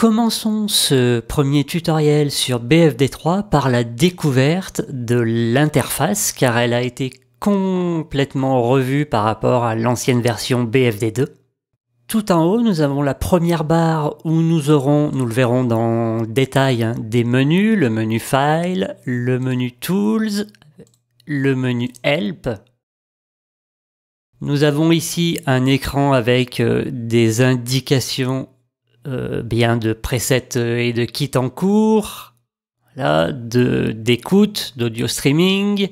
Commençons ce premier tutoriel sur BFD3 par la découverte de l'interface car elle a été complètement revue par rapport à l'ancienne version BFD2. Tout en haut, nous avons la première barre où nous aurons, nous le verrons dans détail, hein, des menus, le menu File, le menu Tools, le menu Help. Nous avons ici un écran avec euh, des indications euh, bien de presets et de kits en cours, là, d'écoute, d'audio streaming,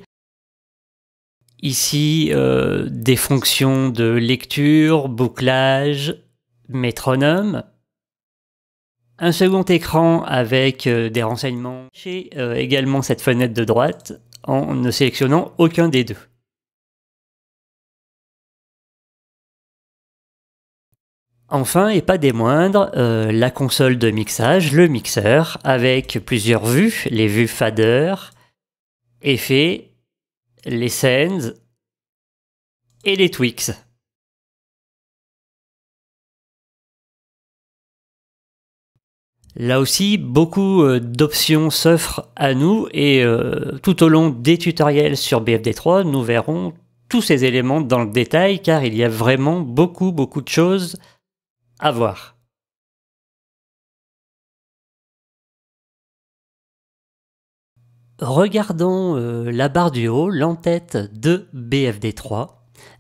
Ici, euh, des fonctions de lecture, bouclage, métronome. Un second écran avec euh, des renseignements euh, également cette fenêtre de droite en ne sélectionnant aucun des deux. Enfin, et pas des moindres, la console de mixage, le mixeur, avec plusieurs vues, les vues fader, effets, les Sends et les Twix. Là aussi, beaucoup euh, d'options s'offrent à nous et euh, tout au long des tutoriels sur BFD3, nous verrons tous ces éléments dans le détail car il y a vraiment beaucoup beaucoup de choses à voir. Regardons euh, la barre du haut, l'entête de BFD3.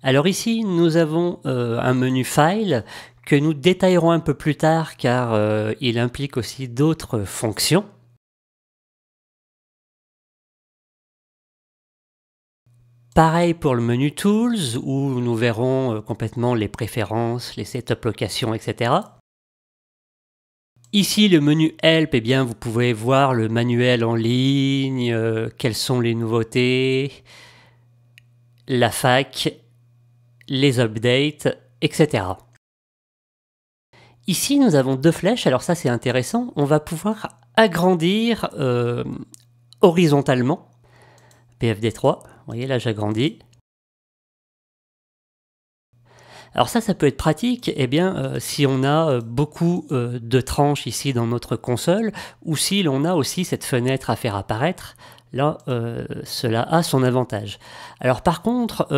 Alors ici, nous avons euh, un menu File que nous détaillerons un peu plus tard car euh, il implique aussi d'autres fonctions. Pareil pour le menu Tools où nous verrons complètement les préférences, les setup locations, etc. Ici, le menu Help, eh bien, vous pouvez voir le manuel en ligne, euh, quelles sont les nouveautés, la fac, les updates, etc. Ici, nous avons deux flèches, alors ça c'est intéressant, on va pouvoir agrandir euh, horizontalement. PFD3, vous voyez là j'agrandis. Alors ça, ça peut être pratique eh bien, euh, si on a euh, beaucoup euh, de tranches ici dans notre console, ou si l'on a aussi cette fenêtre à faire apparaître, là, cela a son avantage. Alors par contre,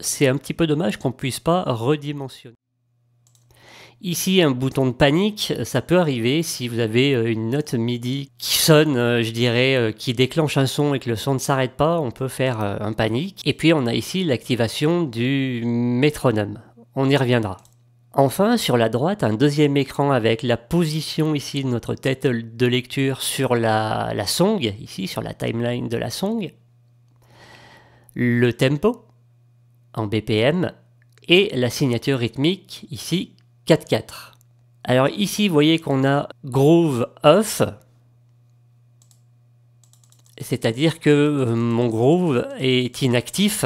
c'est un petit peu dommage qu'on ne puisse pas redimensionner. Ici, un bouton de panique, ça peut arriver si vous avez une note MIDI qui sonne, je dirais, qui déclenche un son et que le son ne s'arrête pas, on peut faire un panique. Et puis on a ici l'activation du métronome. On y reviendra. Enfin, sur la droite, un deuxième écran avec la position ici de notre tête de lecture sur la, la song, ici sur la timeline de la song, le tempo en BPM et la signature rythmique ici 4-4. Alors ici, vous voyez qu'on a groove off, c'est-à-dire que euh, mon groove est inactif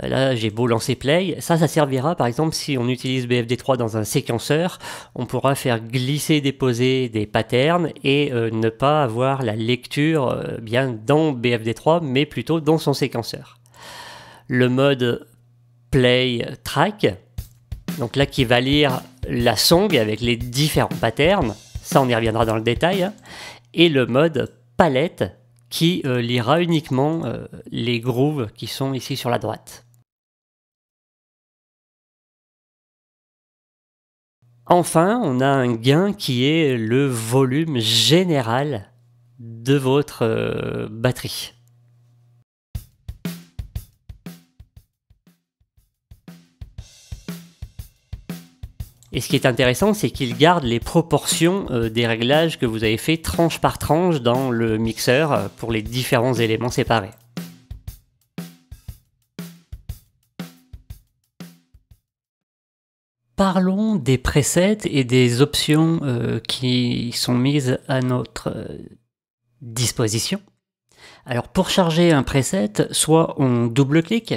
Là, j'ai beau lancer play. Ça, ça servira par exemple si on utilise BFD3 dans un séquenceur, on pourra faire glisser, déposer des patterns et euh, ne pas avoir la lecture euh, bien dans BFD3, mais plutôt dans son séquenceur. Le mode play track, donc là qui va lire la song avec les différents patterns, ça on y reviendra dans le détail, hein. et le mode palette qui euh, lira uniquement les grooves qui sont ici sur la droite. Enfin, on a un gain qui est le volume général de votre euh, batterie. Et ce qui est intéressant, c'est qu'il garde les proportions euh, des réglages que vous avez fait tranche par tranche dans le mixeur euh, pour les différents éléments séparés. Parlons des presets et des options euh, qui sont mises à notre disposition. Alors pour charger un preset, soit on double-clique.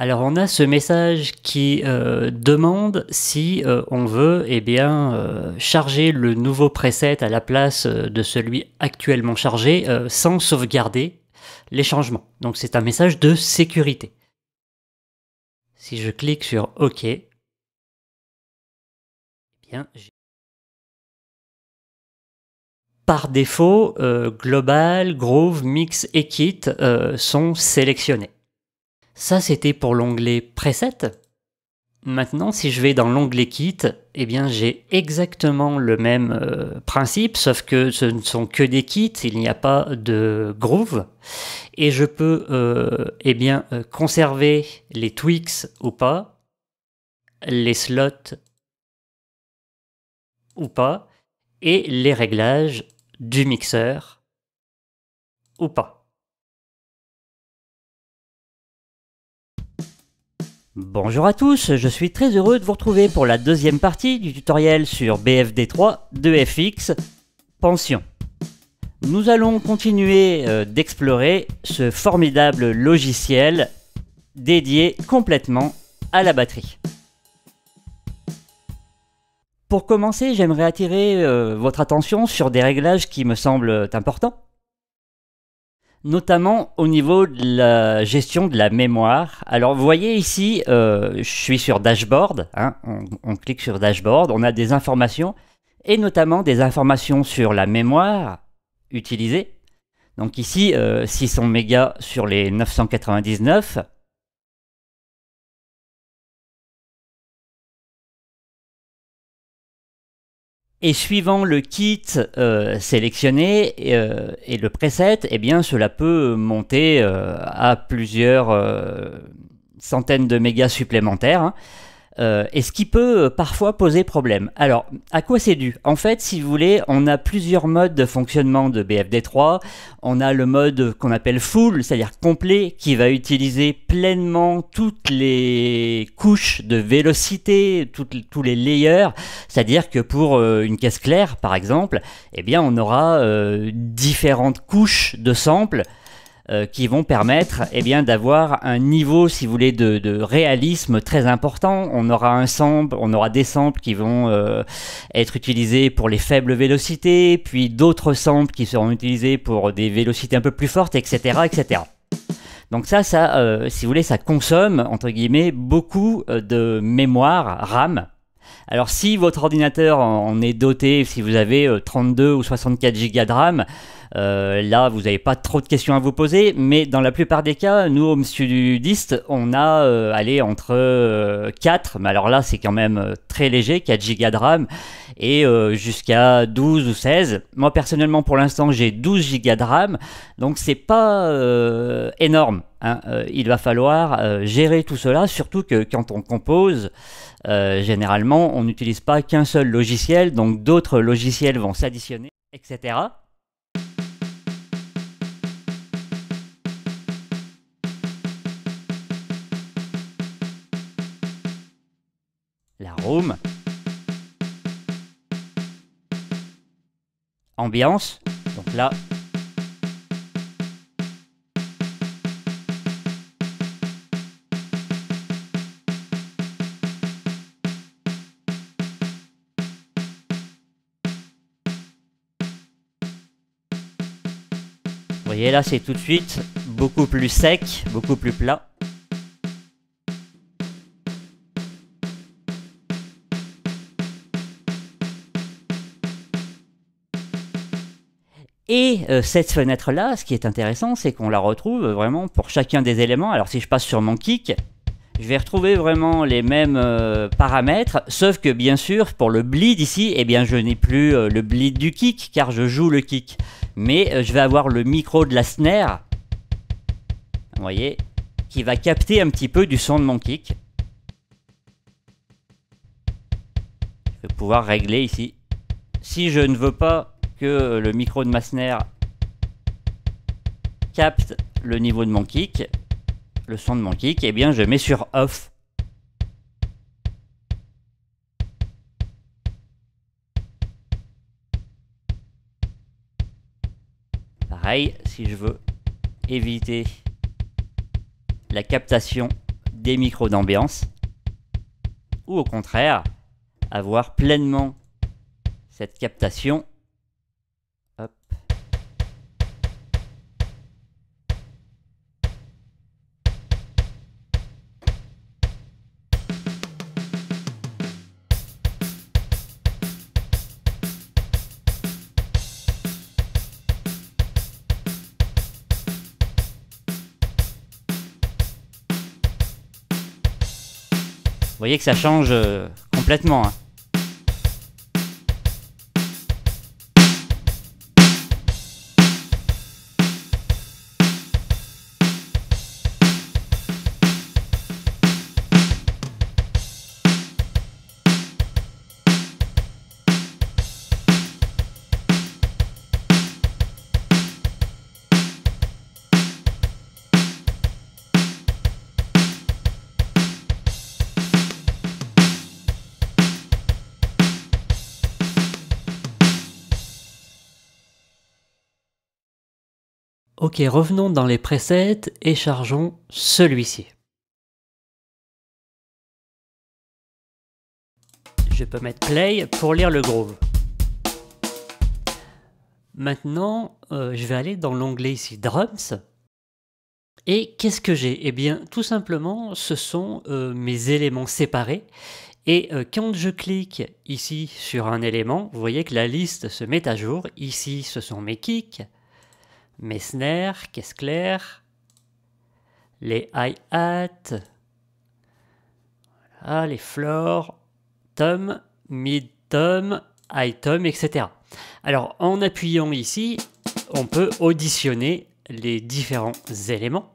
Alors on a ce message qui euh, demande si on veut eh bien, charger le nouveau preset à la place de celui actuellement chargé sans sauvegarder les changements. Donc c'est un message de sécurité. Si je clique sur OK, bien, par défaut, Global, Groove, Mix et Kit sont sélectionnés. Ça, c'était pour l'onglet Preset. Maintenant, si je vais dans l'onglet Kit, eh bien, j'ai exactement le même euh, principe, sauf que ce ne sont que des kits, il n'y a pas de groove. Et je peux euh, eh bien, euh, conserver les tweaks ou pas, les slots ou pas, et les réglages du mixeur ou pas. Bonjour à tous, je suis très heureux de vous retrouver pour la deuxième partie du tutoriel sur BFD3 de FX Pension. Nous allons continuer euh, d'explorer ce formidable logiciel dédié complètement à la batterie. Pour commencer, j'aimerais attirer euh, votre attention sur des réglages qui me semblent importants notamment au niveau de la gestion de la mémoire. Alors vous voyez ici, euh, je suis sur Dashboard, hein, on, clique sur Dashboard, on a des informations, et notamment des informations sur la mémoire utilisée. Donc ici, 600 euh, mégas sur les 999, Et suivant le kit euh, sélectionné euh, et le preset, eh bien cela peut monter euh, à plusieurs centaines de mégas supplémentaires. Euh, et ce qui peut euh, parfois poser problème. Alors, à quoi c'est dû? En fait, si vous voulez, on a plusieurs modes de fonctionnement de BFD3. On a le mode qu'on appelle full, c'est-à-dire complet, qui va utiliser pleinement toutes les couches de vélocité, tous les layers. C'est-à-dire que pour euh, une caisse claire, par exemple, eh bien, on aura différentes couches de samples euh, qui vont permettre eh bien, d'avoir un niveau, si vous voulez, de, réalisme très important. On aura un sample, on aura des samples qui vont euh, être utilisés pour les faibles vélocités, puis d'autres samples qui seront utilisés pour des vélocités un peu plus fortes, etc. etc. Donc ça, ça euh, si vous voulez, ça consomme, entre guillemets, beaucoup de mémoire RAM. Alors si votre ordinateur en est doté, si vous avez 32 ou 64 Go de RAM, euh, là, vous n'avez pas trop de questions à vous poser, mais dans la plupart des cas, nous, au Studist, on a euh, allé entre 4, euh, mais alors là, c'est quand même très léger, 4 Go de RAM, et jusqu'à 12 ou 16. Moi, personnellement, pour l'instant, j'ai 12 Go de RAM, donc c'est pas énorme. Hein. il va falloir gérer tout cela, surtout que quand on compose, généralement, on n'utilise pas qu'un seul logiciel, donc d'autres logiciels vont s'additionner, etc. Ambiance. Donc là. Vous voyez là c'est tout de suite beaucoup plus sec, beaucoup plus plat. Euh, cette fenêtre-là, ce qui est intéressant, c'est qu'on la retrouve vraiment pour chacun des éléments. Alors si je passe sur mon kick, je vais retrouver vraiment les mêmes euh, paramètres, sauf que bien sûr, pour le bleed ici, eh bien je n'ai plus euh, le bleed du kick, car je joue le kick. Mais je vais avoir le micro de la snare, vous voyez, qui va capter un petit peu du son de mon kick. Je vais pouvoir régler ici. Si je ne veux pas que le micro de ma snare capte le niveau de mon kick, le son de mon kick, et eh bien je mets sur off. Pareil, si je veux éviter la captation des micros d'ambiance, ou au contraire, avoir pleinement cette captation Vous voyez que ça change euh, complètement. Hein. Revenons dans les presets et chargeons celui-ci. Je peux mettre play pour lire le groove. Maintenant, euh, je vais aller dans l'onglet ici drums. Et qu'est-ce que j'ai? Eh bien, tout simplement, ce sont euh, mes éléments séparés. Et euh, quand je clique ici sur un élément, vous voyez que la liste se met à jour. Ici, ce sont mes kicks mes snares, caisse claire, les hi-hats, les floors, tom, mid-tom, high-tom, etc. Alors en appuyant ici, on peut auditionner les différents éléments.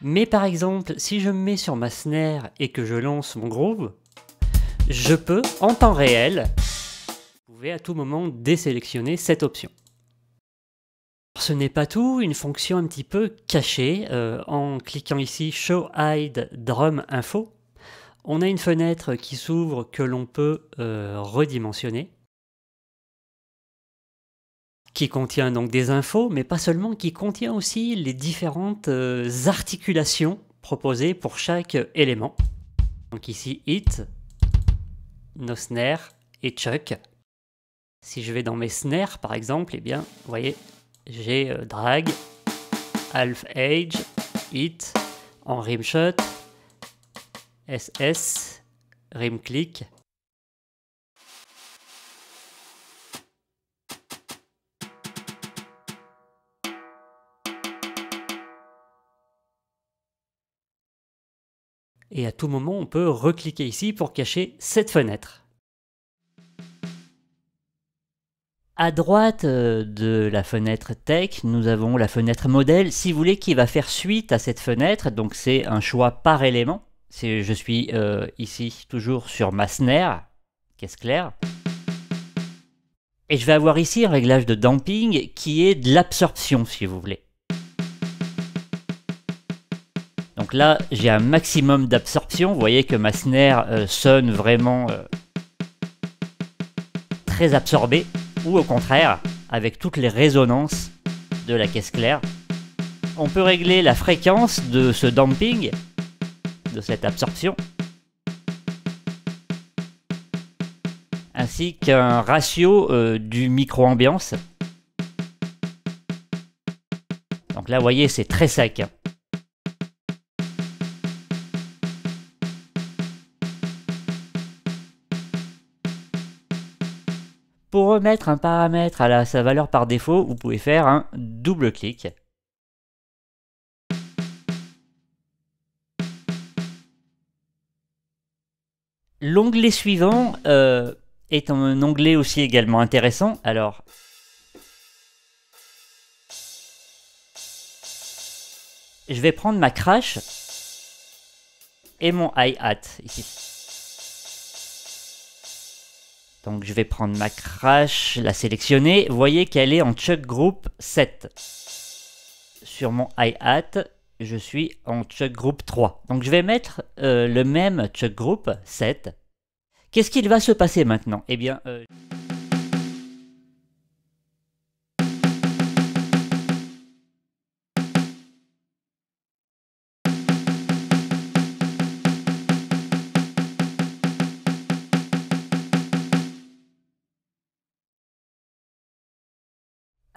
Mais par exemple, si je me mets sur ma snare et que je lance mon groove, je peux en temps réel, vous pouvez à tout moment désélectionner cette option. Ce n'est pas tout, une fonction un petit peu cachée. Euh, en cliquant ici Show Hide Drum Info, on a une fenêtre qui s'ouvre que l'on peut euh, redimensionner, qui contient donc des infos, mais pas seulement, qui contient aussi les différentes euh, articulations proposées pour chaque élément. Donc ici Hit, No Snare et Chuck. Si je vais dans mes snares par exemple, eh bien, vous voyez, j'ai euh, drag, half age, hit, en rimshot, ss, rim click. Et à tout moment, on peut recliquer ici pour cacher cette fenêtre. À droite euh, de la fenêtre Tech, nous avons la fenêtre Modèle, si vous voulez, qui va faire suite à cette fenêtre. Donc c'est un choix par élément. Je suis euh, ici toujours sur ma snare, caisse claire. Et je vais avoir ici un réglage de damping qui est de l'absorption, si vous voulez. Donc là, j'ai un maximum d'absorption. Vous voyez que ma snare euh, sonne vraiment très absorbée ou au contraire avec toutes les résonances de la caisse claire. On peut régler la fréquence de ce damping, de cette absorption, ainsi qu'un ratio euh, du micro-ambiance. Donc là, vous voyez, c'est très sec. Pour remettre un paramètre à sa valeur par défaut, vous pouvez faire un double clic. L'onglet suivant euh, est un onglet aussi également intéressant. Alors, je vais prendre ma crash et mon hi-hat ici. Donc je vais prendre ma crash, la sélectionner. Vous voyez qu'elle est en Chuck Group 7. Sur mon hi-hat, je suis en Chuck Group 3. Donc je vais mettre euh, le même Chuck Group 7. Qu'est-ce qu'il va se passer maintenant? Eh bien... Euh,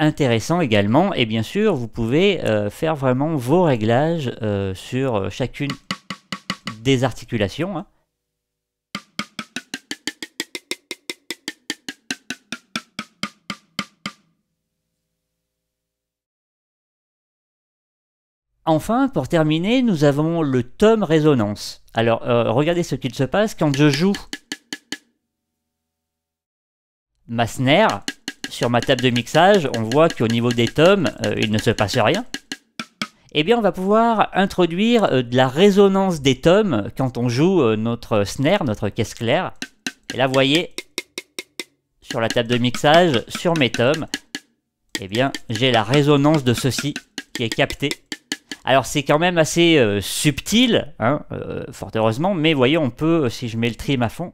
intéressant également. Et bien sûr, vous pouvez euh, faire vraiment vos réglages euh, sur euh, chacune des articulations. Hein. Enfin, pour terminer, nous avons le tome résonance. Alors, regardez ce qu'il se passe quand je joue ma snare sur ma table de mixage. On voit qu'au niveau des tomes, euh, il ne se passe rien. Eh bien, on va pouvoir introduire euh, de la résonance des tomes quand on joue notre snare, notre caisse claire. Et là, vous voyez, sur la table de mixage, sur mes tomes, eh bien, j'ai la résonance de ceci qui est captée. Alors c'est quand même assez euh, subtil, hein, euh, fort heureusement, mais vous voyez, on peut, si je mets le trim à fond,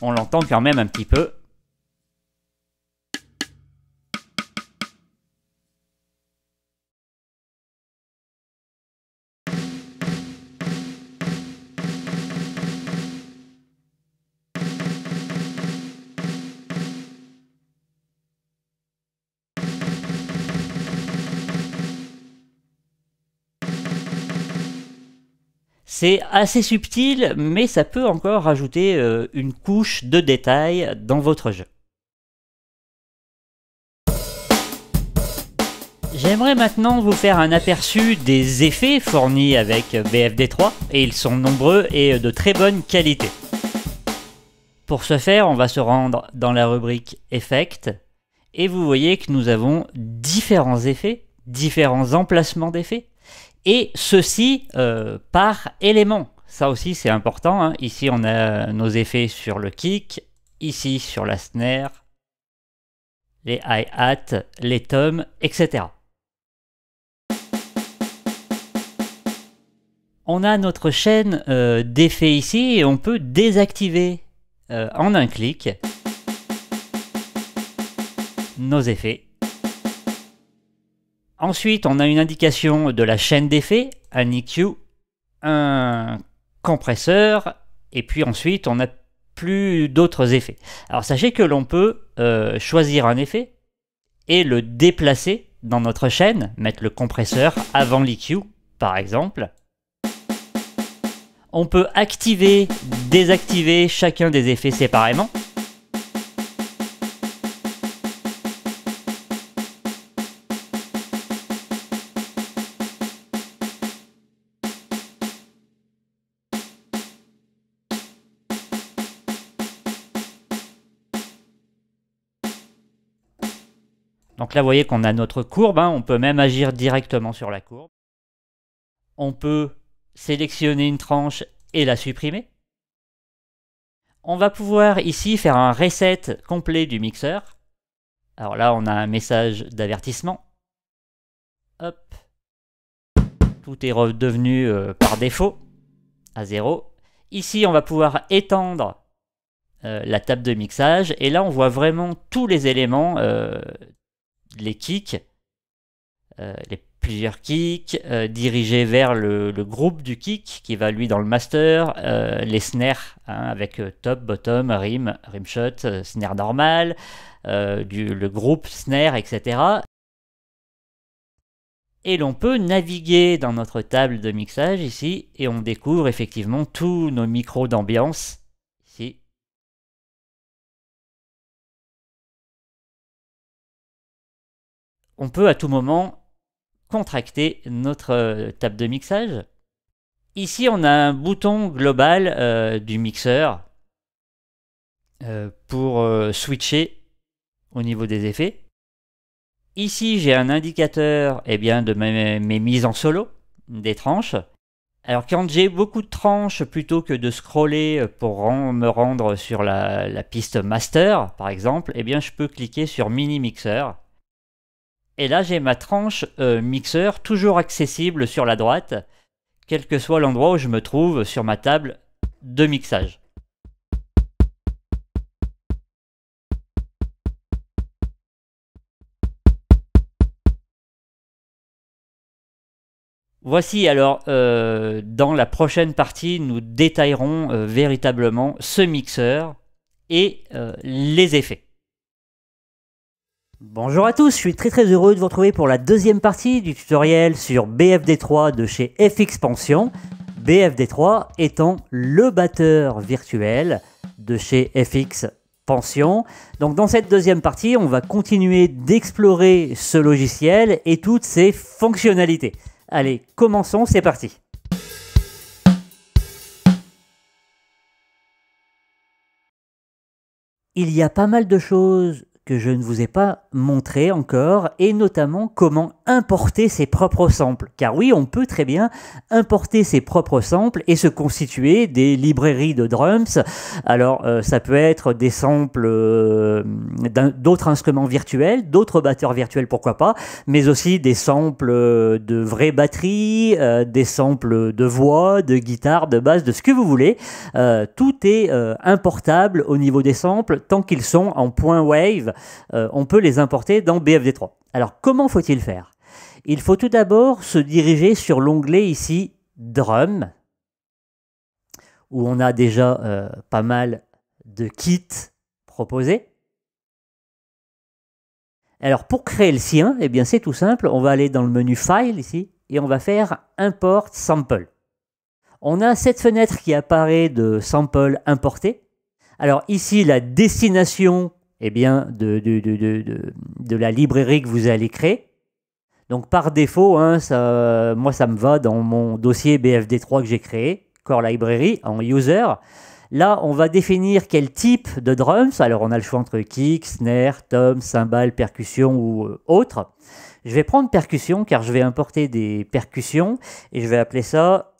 on l'entend quand même un petit peu. C'est assez subtil, mais ça peut encore rajouter euh, une couche de détail dans votre jeu. J'aimerais maintenant vous faire un aperçu des effets fournis avec BFD3, et ils sont nombreux et de très bonne qualité. Pour ce faire, on va se rendre dans la rubrique Effect, et vous voyez que nous avons différents effets, différents emplacements d'effets, et ceci euh, par élément. Ça aussi c'est important. Hein. Ici on a nos effets sur le kick, ici sur la snare, les hi-hat, les toms, etc. On a notre chaîne euh, d'effets ici et on peut désactiver euh, en un clic nos effets. Ensuite, on a une indication de la chaîne d'effets, un EQ, un compresseur, et puis ensuite, on n'a plus d'autres effets. Alors sachez que l'on peut euh, choisir un effet et le déplacer dans notre chaîne, mettre le compresseur avant l'EQ, par exemple. On peut activer, désactiver chacun des effets séparément. Là, vous voyez qu'on a notre courbe. Hein. On peut même agir directement sur la courbe. On peut sélectionner une tranche et la supprimer. On va pouvoir ici faire un reset complet du mixeur. Alors là, on a un message d'avertissement. Hop. Tout est redevenu euh, par défaut à 0. Ici, on va pouvoir étendre euh, la table de mixage. Et là, on voit vraiment tous les éléments euh, les kicks, euh, les plusieurs kicks, euh, dirigés vers le, groupe du kick qui va lui dans le master, euh, les snares hein, avec top, bottom, rim, rim shot, snare normal, le groupe snare, etc. Et l'on peut naviguer dans notre table de mixage ici et on découvre effectivement tous nos micros d'ambiance on peut à tout moment contracter notre euh, table de mixage. Ici, on a un bouton global euh, du mixeur euh, pour switcher au niveau des effets. Ici, j'ai un indicateur eh bien, de mes, mises en solo, des tranches. Alors quand j'ai beaucoup de tranches, plutôt que de scroller pour me rendre sur la, piste master, par exemple, eh bien, je peux cliquer sur mini mixeur et là, j'ai ma tranche euh, mixeur toujours accessible sur la droite, quel que soit l'endroit où je me trouve sur ma table de mixage. Voici alors, euh, dans la prochaine partie, nous détaillerons euh, véritablement ce mixeur et les effets. Bonjour à tous, je suis très très heureux de vous retrouver pour la deuxième partie du tutoriel sur BFD3 de chez FXpansion. BFD3 étant le batteur virtuel de chez FX pension. Donc dans cette deuxième partie, on va continuer d'explorer ce logiciel et toutes ses fonctionnalités. Allez, commençons, c'est parti. Il y a pas mal de choses que je ne vous ai pas montré encore, et notamment comment importer ses propres samples. Car oui, on peut très bien importer ses propres samples et se constituer des librairies de drums. Alors, euh, ça peut être des samples euh, d'autres instruments virtuels, d'autres batteurs virtuels, pourquoi pas, mais aussi des samples euh, de vraies batteries, des samples de voix, de guitare, de basse, de ce que vous voulez. tout est importable au niveau des samples tant qu'ils sont en point wave euh, on peut les importer dans BFD3. Alors comment faut-il faire? Il faut tout d'abord se diriger sur l'onglet ici Drum, où on a déjà euh, pas mal de kits proposés. Alors pour créer le sien, eh bien c'est tout simple, on va aller dans le menu File ici et on va faire Import Sample. On a cette fenêtre qui apparaît de sample importé. Alors ici la destination eh bien, de, de, la librairie que vous allez créer. Donc par défaut, hein, ça, moi ça me va dans mon dossier BFD3 que j'ai créé, Core Library, en user. Là, on va définir quel type de drums. Alors on a le choix entre kick, snare, tom, cymbale, percussion ou euh, autre. Je vais prendre percussion car je vais importer des percussions et je vais appeler ça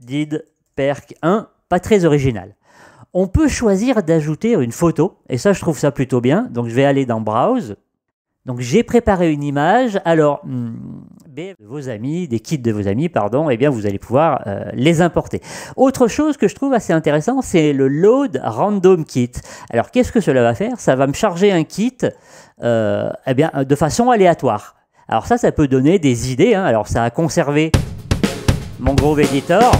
did perc 1, pas très original on peut choisir d'ajouter une photo, et ça je trouve ça plutôt bien. Donc je vais aller dans Browse. Donc j'ai préparé une image. Alors, hmm, vos amis, des kits de vos amis, pardon, eh bien vous allez pouvoir euh, les importer. Autre chose que je trouve assez intéressant, c'est le Load Random Kit. Alors qu'est-ce que cela va faire? Ça va me charger un kit euh, eh bien, de façon aléatoire. Alors ça, ça peut donner des idées. Hein. Alors ça a conservé mon Groove Editor.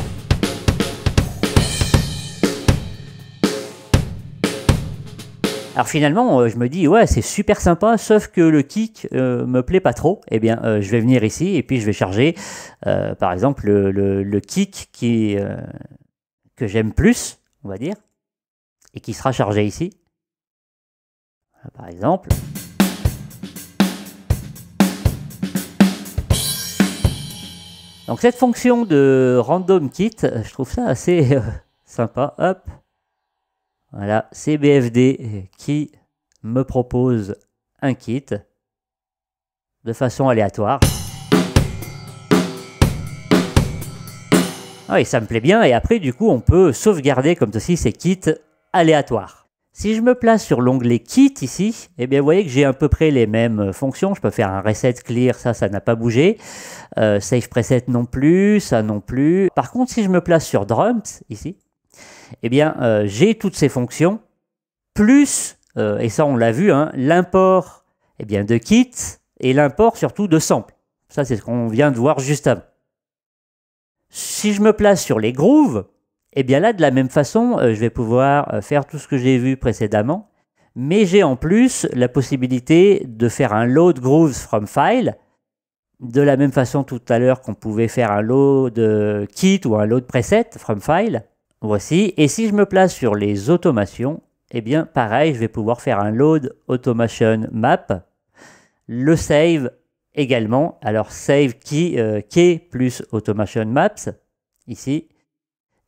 Alors finalement, euh, je me dis, ouais, c'est super sympa, sauf que le kick euh, me plaît pas trop. Eh bien, euh, je vais venir ici et puis je vais charger, par exemple, le, kick qui, que j'aime plus, on va dire, et qui sera chargé ici. Par exemple. Donc cette fonction de random kit, je trouve ça assez sympa. Hop. Voilà, c'est BFD qui me propose un kit de façon aléatoire. Ah oui, ça me plaît bien. Et après, du coup, on peut sauvegarder comme ceci ces kits aléatoires. Si je me place sur l'onglet Kit ici, eh bien, vous voyez que j'ai à peu près les mêmes fonctions. Je peux faire un Reset Clear, ça, ça n'a pas bougé. Euh, save Preset non plus, ça non plus. Par contre, si je me place sur Drums ici, eh bien, euh, j'ai toutes ces fonctions, plus, euh, et ça on l'a vu, hein, l'import eh de kits et l'import surtout de samples. Ça, c'est ce qu'on vient de voir juste avant. Si je me place sur les grooves, eh bien là, de la même façon, euh, je vais pouvoir faire tout ce que j'ai vu précédemment, mais j'ai en plus la possibilité de faire un load grooves from file, de la même façon tout à l'heure qu'on pouvait faire un load kit ou un load preset from file. Voici. Et si je me place sur les automations, eh bien, pareil, je vais pouvoir faire un load automation map. Le save également. Alors, save key, euh, plus automation maps? Ici,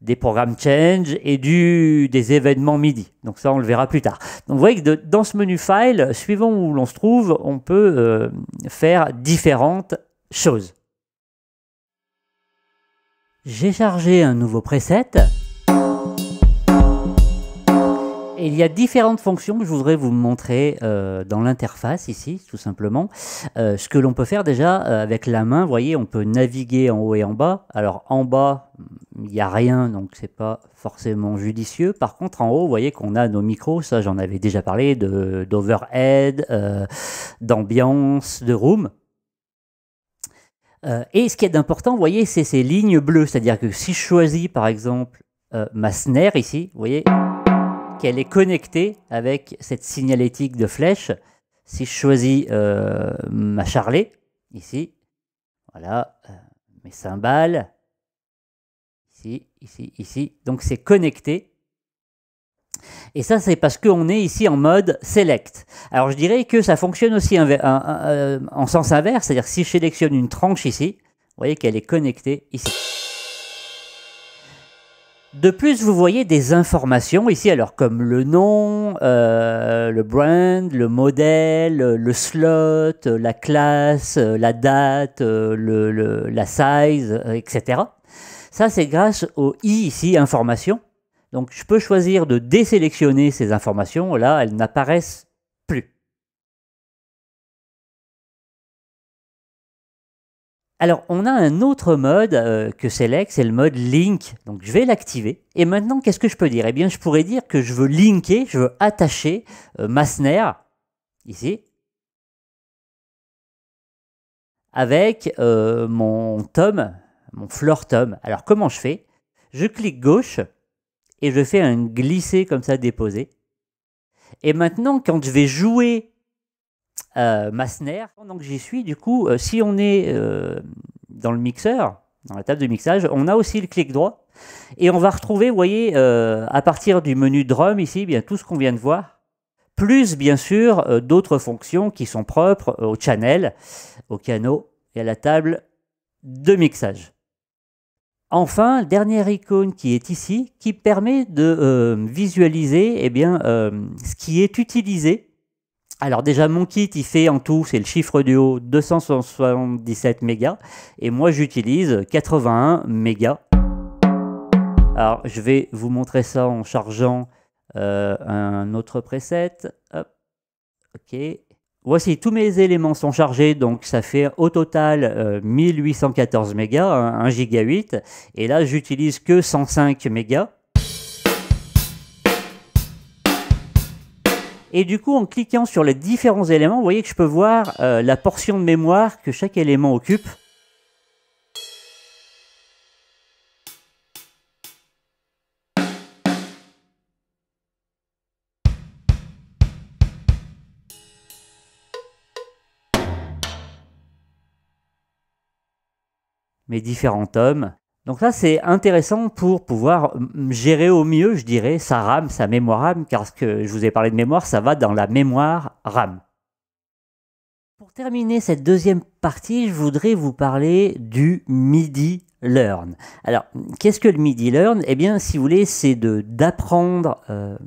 des programmes change et des événements MIDI. Donc ça, on le verra plus tard. Donc vous voyez que dans ce menu file, suivant où l'on se trouve, on peut euh, faire différentes choses. J'ai chargé un nouveau preset il y a différentes fonctions que je voudrais vous montrer euh, dans l'interface ici, tout simplement. Euh, ce que l'on peut faire déjà euh, avec la main, vous voyez, on peut naviguer en haut et en bas. Alors en bas, il n'y a rien, donc c'est pas forcément judicieux. Par contre, en haut, vous voyez qu'on a nos micros, ça j'en avais déjà parlé, d'overhead, d'ambiance, de room. et ce qui est important, vous voyez, c'est ces lignes bleues. C'est-à-dire que si je choisis, par exemple, ma snare ici, vous voyez qu'elle est connectée avec cette signalétique de flèche. Si je choisis euh, ma charlet, ici, voilà, euh, mes cymbales, ici, ici, ici, donc c'est connecté Et ça, c'est parce qu'on est ici en mode select. Alors, je dirais que ça fonctionne aussi euh, en sens inverse, c'est-à-dire si je sélectionne une tranche ici, vous voyez qu'elle est connectée ici. De plus, vous voyez des informations ici, alors comme le nom, euh, le brand, le modèle, le slot, la classe, la date, le, la size, etc. Ça, c'est grâce au i ici, information. Donc, je peux choisir de désélectionner ces informations. Là, elles n'apparaissent Alors, on a un autre mode euh, que Select, c'est le mode Link. Donc, je vais l'activer. Et maintenant, qu'est-ce que je peux dire? Eh bien, je pourrais dire que je veux linker, je veux attacher euh, ma snare, ici, avec euh, mon tom, mon floor tom. Alors, comment je fais? Je clique gauche et je fais un glisser comme ça déposé. Et maintenant, quand je vais jouer euh. Pendant que j'y suis, du coup, euh, si on est euh, dans le mixeur, dans la table de mixage, on a aussi le clic droit. Et on va retrouver, vous voyez, à partir du menu drum ici, bien tout ce qu'on vient de voir, plus bien sûr d'autres fonctions qui sont propres au channel, au canot et à la table de mixage. Enfin, dernière icône qui est ici, qui permet de visualiser eh bien, ce qui est utilisé alors déjà mon kit il fait en tout, c'est le chiffre du haut, 277 mégas et moi j'utilise 81 mégas. Alors je vais vous montrer ça en chargeant euh, un autre preset. Voici tous mes éléments sont chargés, donc ça fait au total 1814 euh, mégas, 1 giga 8 et là j'utilise que 105 mégas. Et du coup, en cliquant sur les différents éléments, vous voyez que je peux voir euh, la portion de mémoire que chaque élément occupe. mes différents tomes. Donc ça, c'est intéressant pour pouvoir gérer au mieux, je dirais, sa RAM, sa mémoire RAM, car ce que je vous ai parlé de mémoire, ça va dans la mémoire RAM. Pour terminer cette deuxième partie, je voudrais vous parler du MIDI Learn. Alors, qu'est-ce que le MIDI Learn? Eh bien, si vous voulez, c'est d'apprendre euh,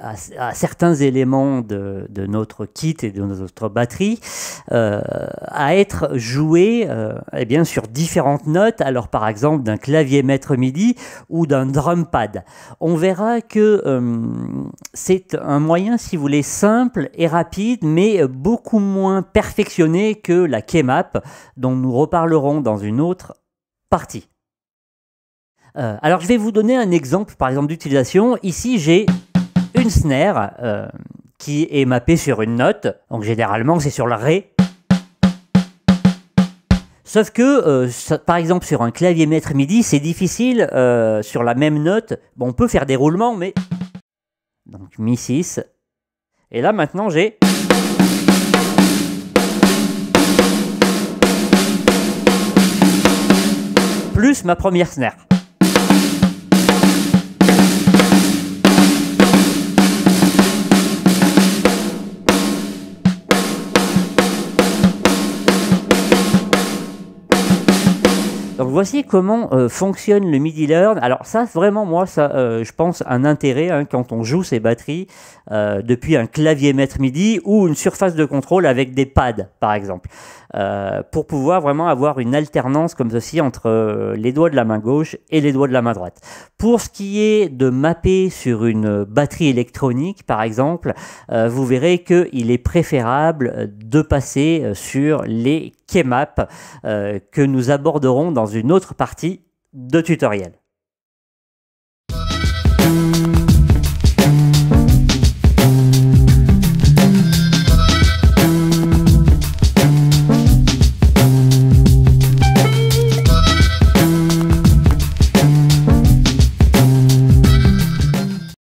à, certains éléments de, notre kit et de notre batterie euh, à être joués euh, eh bien, sur différentes notes, alors par exemple d'un clavier maître MIDI ou d'un drum pad. On verra que euh, c'est un moyen, si vous voulez, simple et rapide, mais beaucoup moins perfectionné que la Keymap, dont nous reparlerons dans une autre partie. alors je vais vous donner un exemple, par exemple, d'utilisation. Ici, j'ai une snare euh, qui est mappée sur une note. Donc généralement, c'est sur le Ré. Sauf que, euh, par exemple, sur un clavier maître MIDI, c'est difficile euh, sur la même note. On peut faire des roulements, mais... Donc Mi 6. Et là, maintenant, j'ai... Plus ma première snare. Voici comment euh, fonctionne le MIDI Learn. Alors ça, vraiment, moi, ça, euh, je pense, un intérêt hein, quand on joue ces batteries euh, depuis un clavier maître MIDI ou une surface de contrôle avec des pads, par exemple. Euh, pour pouvoir vraiment avoir une alternance comme ceci entre euh, les doigts de la main gauche et les doigts de la main droite. Pour ce qui est de mapper sur une batterie électronique, par exemple, euh, vous verrez qu'il est préférable de passer sur les Keymap que nous aborderons dans une autre partie de tutoriel.